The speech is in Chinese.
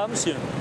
Ça va, monsieur